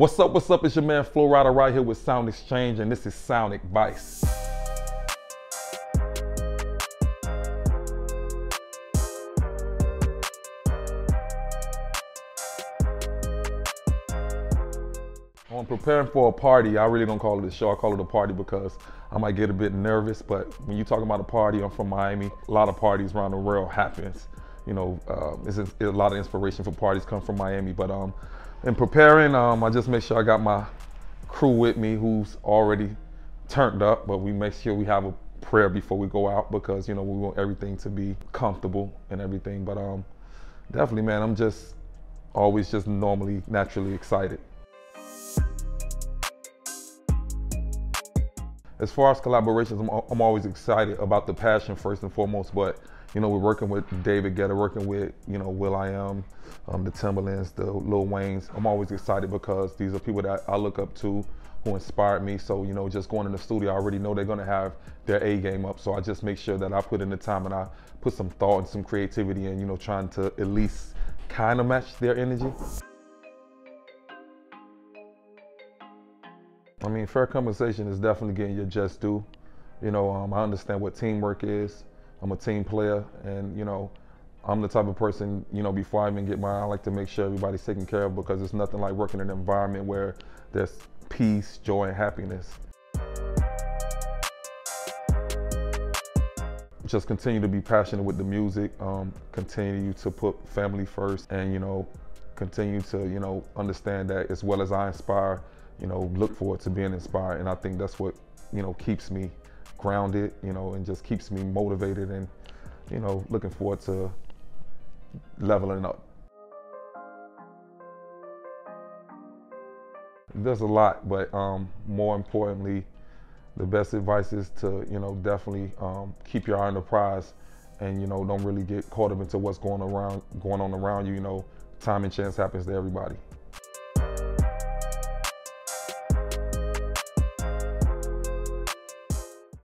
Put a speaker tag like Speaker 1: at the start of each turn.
Speaker 1: What's up, what's up? It's your man Flo Rida right here with Sound Exchange, and this is Sound Advice. I'm preparing for a party. I really don't call it a show. I call it a party because I might get a bit nervous. But when you talk about a party, I'm from Miami. A lot of parties around the world happens. You know, uh, it's a, a, lot of inspiration for parties come from Miami. But um, in preparing, um, I just make sure I got my crew with me who's already turned up. But we make sure we have a prayer before we go out because you know we want everything to be comfortable and everything. But um, definitely, man, I'm just always just normally naturally excited. As far as collaborations, I'm, I'm, always excited about the passion first and foremost. But you know, we're working with David Guetta, working with you know will.i.am, um, the Timbalands, the Lil Waynes. I'm always excited because these are people that I look up to, who inspired me. So you know, just going in the studio, I already know they're gonna have their A game up. So I just make sure that I put in the time and I put some thought and some creativity in, you know, trying to at least kind of match their energy. I mean, fair compensation is definitely getting your just due. You know, um, I understand what teamwork is. I'm a team player, and you know, I'm the type of person. You know, before I even get mine, I like to make sure everybody's taken care of because it's nothing like working in an environment where there's peace, joy, and happiness. Just continue to be passionate with the music. Um, continue to put family first, and you know, continue to you know understand that as well as I inspire you know, look forward to being inspired. And I think that's what, you know, keeps me grounded, you know, and just keeps me motivated and, you know, looking forward to leveling up. There's a lot, but um, more importantly, the best advice is to, you know, definitely um, keep your eye on the prize and, you know, don't really get caught up into what's going around, going on around you. You know, time and chance happens to everybody.